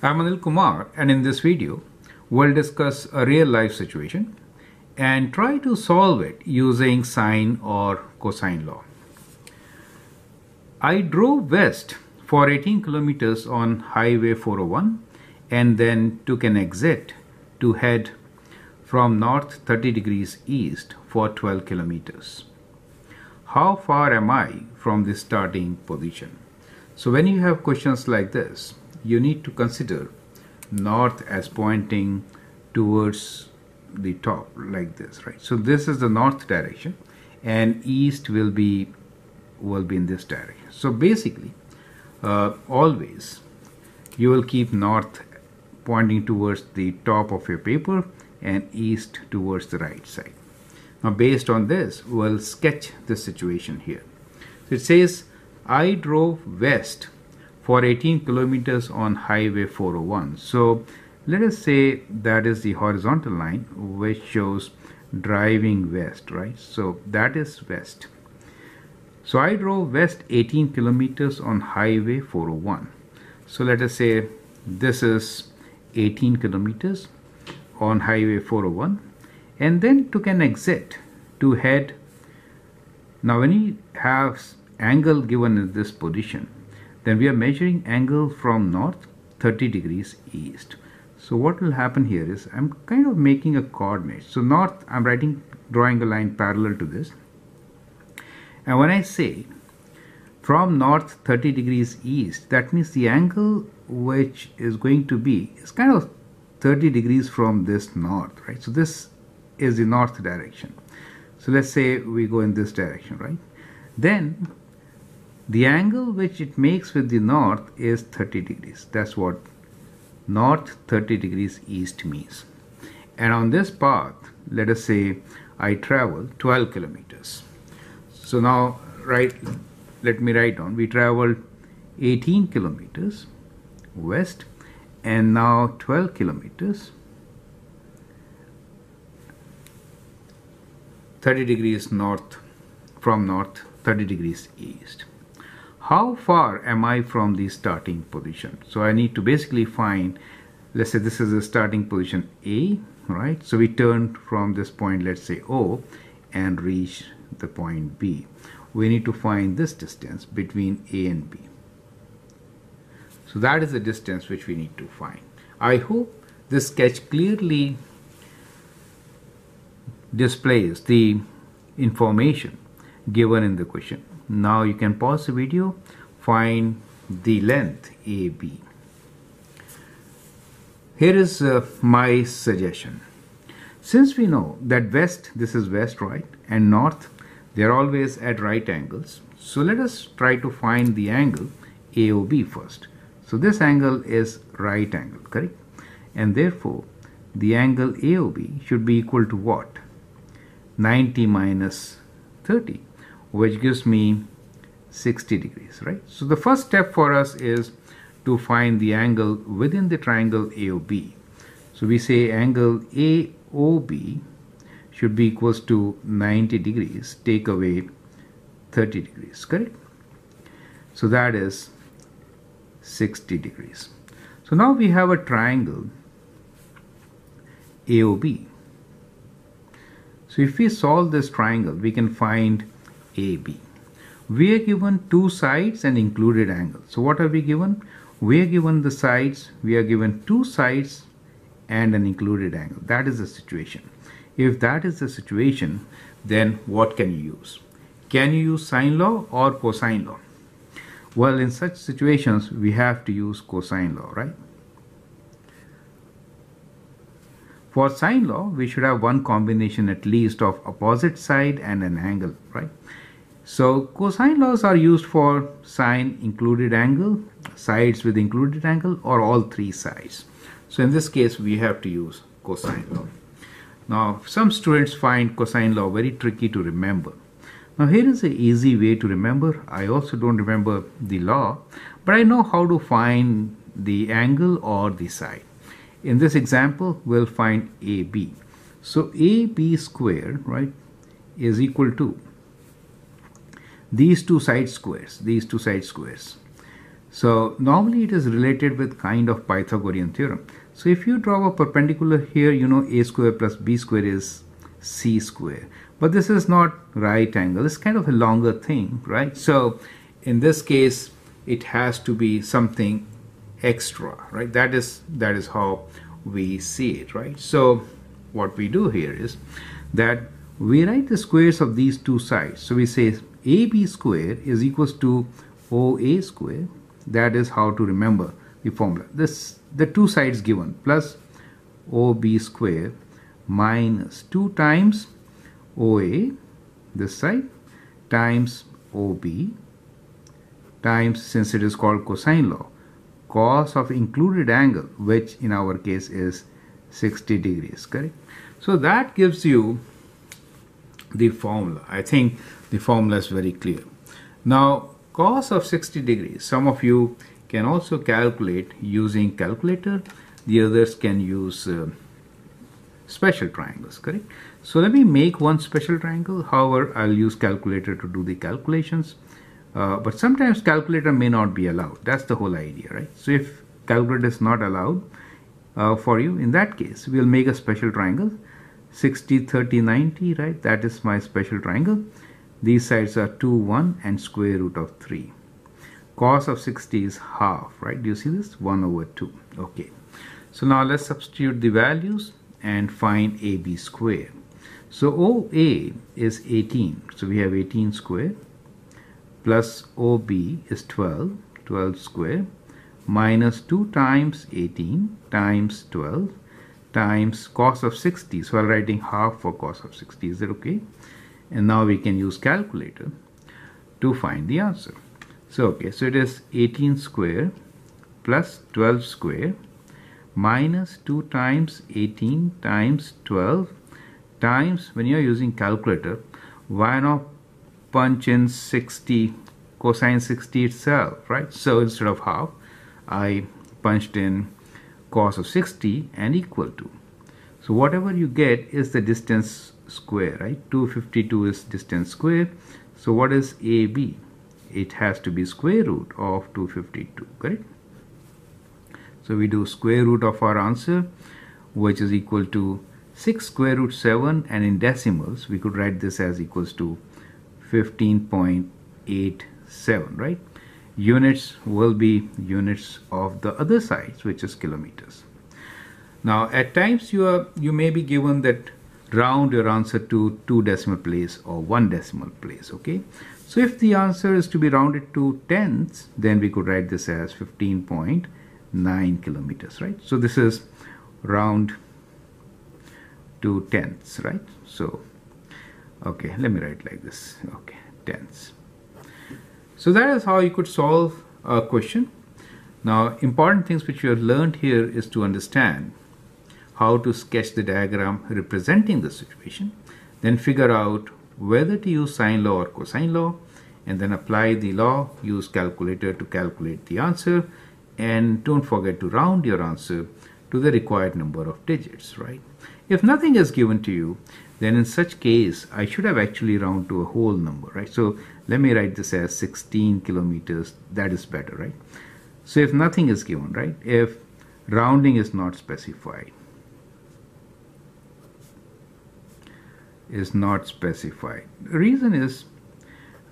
I'm Anil Kumar and in this video we'll discuss a real life situation and try to solve it using sine or cosine law. I drove west for 18 kilometers on highway 401 and then took an exit to head from north 30 degrees east for 12 kilometers. How far am I from the starting position? So when you have questions like this, you need to consider north as pointing towards the top like this, right? So this is the north direction and east will be will be in this direction. So basically, uh, always you will keep north pointing towards the top of your paper and east towards the right side. Now based on this, we'll sketch the situation here. So it says, I drove west for 18 kilometers on highway 401. So let us say that is the horizontal line which shows driving west, right? So that is west. So I drove west 18 kilometers on highway 401. So let us say this is 18 kilometers on highway 401 and then took an exit to head now when you have angle given in this position then we are measuring angle from north 30 degrees east so what will happen here is I'm kind of making a coordinate so north I'm writing drawing a line parallel to this and when I say from north 30 degrees east that means the angle which is going to be is kind of 30 degrees from this north, right? So this is the north direction. So let's say we go in this direction, right? Then the angle which it makes with the north is 30 degrees. That's what north 30 degrees east means. And on this path, let us say I travel 12 kilometers. So now, right, let me write down. We traveled 18 kilometers west and now 12 kilometers 30 degrees north from north 30 degrees east how far am I from the starting position so I need to basically find let's say this is the starting position A right so we turn from this point let's say O and reach the point B we need to find this distance between A and B so that is the distance which we need to find. I hope this sketch clearly displays the information given in the question. Now you can pause the video, find the length AB. Here is uh, my suggestion. Since we know that west, this is west, right, and north, they are always at right angles. So let us try to find the angle AOB first. So this angle is right angle, correct? And therefore, the angle AOB should be equal to what? 90 minus 30, which gives me 60 degrees, right? So the first step for us is to find the angle within the triangle AOB. So we say angle AOB should be equals to 90 degrees, take away 30 degrees, correct? So that is 60 degrees. So now we have a triangle AOB. So if we solve this triangle, we can find AB. We are given two sides and included angle. So what are we given? We are given the sides, we are given two sides and an included angle. That is the situation. If that is the situation, then what can you use? Can you use sine law or cosine law? Well, in such situations, we have to use cosine law, right? For sine law, we should have one combination at least of opposite side and an angle, right? So cosine laws are used for sine included angle, sides with included angle, or all three sides. So in this case, we have to use cosine law. Now, some students find cosine law very tricky to remember. Now here is an easy way to remember. I also don't remember the law, but I know how to find the angle or the side. In this example, we'll find AB. So AB squared, right, is equal to these two side squares, these two side squares. So normally it is related with kind of Pythagorean theorem. So if you draw a perpendicular here, you know a square plus b square is c square. But this is not right angle. It's kind of a longer thing, right? So in this case, it has to be something extra, right? That is that is how we see it, right? So what we do here is that we write the squares of these two sides. So we say AB square is equals to OA square. That is how to remember the formula. This the two sides given plus OB square minus 2 times OA this side times OB times since it is called cosine law cos of included angle which in our case is 60 degrees correct so that gives you the formula I think the formula is very clear now cos of 60 degrees some of you can also calculate using calculator the others can use uh, special triangles correct so let me make one special triangle however I'll use calculator to do the calculations uh, but sometimes calculator may not be allowed. That's the whole idea, right? So if calculator is not allowed uh, for you, in that case, we'll make a special triangle. 60, 30, 90, right? That is my special triangle. These sides are 2, 1 and square root of 3. Cos of 60 is half, right? Do you see this? 1 over 2. Okay. So now let's substitute the values and find AB square. So OA is 18. So we have 18 square plus OB is 12, 12 square, minus 2 times 18 times 12 times cos of 60. So I'm writing half for cos of 60. Is that okay? And now we can use calculator to find the answer. So okay, so it is 18 square plus 12 square minus 2 times 18 times 12 times when you are using calculator why not punch in 60 cosine 60 itself right so instead of half I punched in cos of 60 and equal to. So whatever you get is the distance square right? 252 is distance square. So what is AB it has to be square root of 252 correct? So we do square root of our answer which is equal to 6 square root 7 and in decimals we could write this as equals to 15.87 right units will be units of the other sides which is kilometers. Now at times you are you may be given that round your answer to two decimal place or one decimal place okay? So if the answer is to be rounded to tenths then we could write this as 15.9 kilometers right? So this is round to tenths right? So okay let me write like this okay tenths so that is how you could solve a question. Now important things which you have learned here is to understand how to sketch the diagram representing the situation then figure out whether to use sine law or cosine law and then apply the law use calculator to calculate the answer and don't forget to round your answer to the required number of digits right? If nothing is given to you then in such case I should have actually round to a whole number right? So let me write this as 16 kilometers that is better right? So if nothing is given right? If rounding is not specified is not specified. The reason is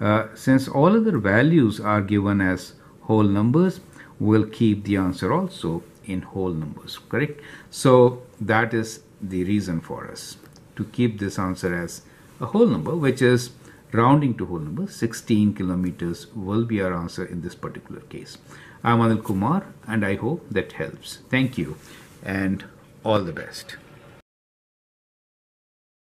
uh, since all other values are given as whole numbers we'll keep the answer also in whole numbers correct? So that is the reason for us to keep this answer as a whole number which is rounding to whole number 16 kilometers will be our answer in this particular case. I'm anil kumar and i hope that helps. Thank you and all the best